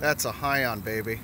That's a high on baby.